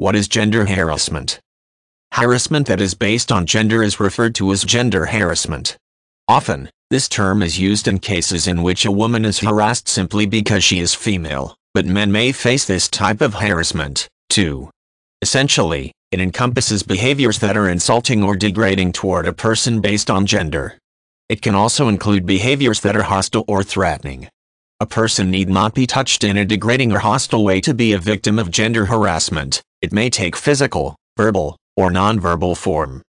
What is gender harassment? Harassment that is based on gender is referred to as gender harassment. Often, this term is used in cases in which a woman is harassed simply because she is female, but men may face this type of harassment, too. Essentially, it encompasses behaviors that are insulting or degrading toward a person based on gender. It can also include behaviors that are hostile or threatening. A person need not be touched in a degrading or hostile way to be a victim of gender harassment. It may take physical, verbal, or nonverbal form.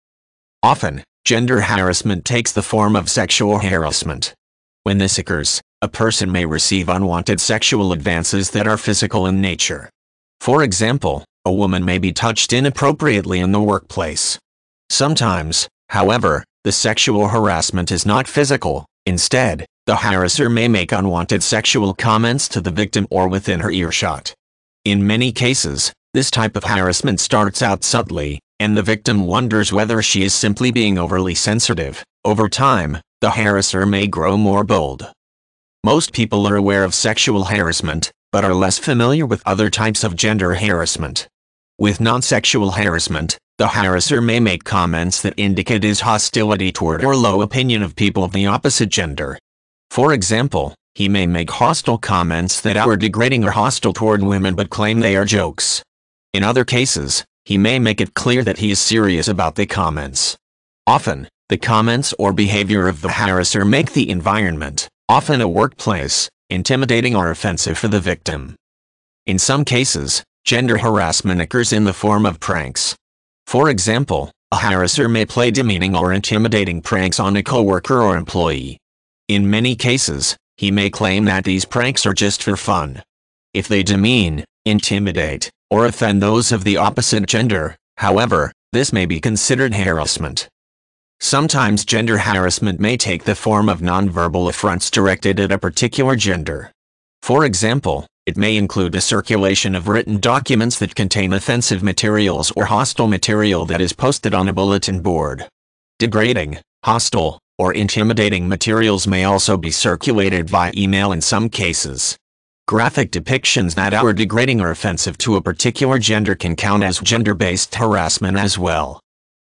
Often, gender harassment takes the form of sexual harassment. When this occurs, a person may receive unwanted sexual advances that are physical in nature. For example, a woman may be touched inappropriately in the workplace. Sometimes, however, the sexual harassment is not physical, instead, the harasser may make unwanted sexual comments to the victim or within her earshot. In many cases, this type of harassment starts out subtly, and the victim wonders whether she is simply being overly sensitive. Over time, the harasser may grow more bold. Most people are aware of sexual harassment, but are less familiar with other types of gender harassment. With non-sexual harassment, the harasser may make comments that indicate his hostility toward or low opinion of people of the opposite gender. For example, he may make hostile comments that are degrading or hostile toward women but claim they are jokes. In other cases, he may make it clear that he is serious about the comments. Often, the comments or behavior of the harasser make the environment, often a workplace, intimidating or offensive for the victim. In some cases, Gender harassment occurs in the form of pranks. For example, a harasser may play demeaning or intimidating pranks on a coworker or employee. In many cases, he may claim that these pranks are just for fun. If they demean, intimidate, or offend those of the opposite gender, however, this may be considered harassment. Sometimes gender harassment may take the form of nonverbal affronts directed at a particular gender. For example, it may include the circulation of written documents that contain offensive materials or hostile material that is posted on a bulletin board. Degrading, hostile, or intimidating materials may also be circulated via email in some cases. Graphic depictions that are degrading or offensive to a particular gender can count as gender-based harassment as well.